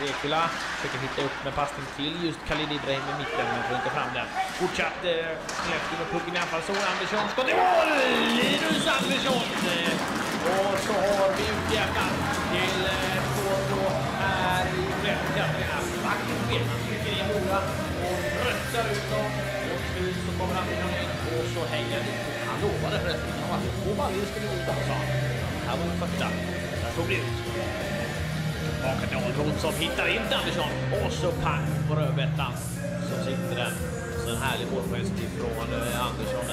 Rekula försöker hitta upp med passning till just Khalid Ibrahim i mitten men får inte fram den. Fortsatt eh, och med pucken i anfallszon. Andersson skott i mål! Linus Andersson! Och så har vi utjämnat till eh, 2-2 här i Skellefteå. Vackert spel. Han trycker in Mora och röstar ut dem. Och till slut så kommer Andersson in och så hänger han Han lovade förresten att två baljor skulle ut sa han. Det här var den första. Där såg det ut. Tillbaka som hittar inte Andersson. Och så pang på rödbetan. Så sitter den. Så en härlig målgest ifrån eh, Andersson.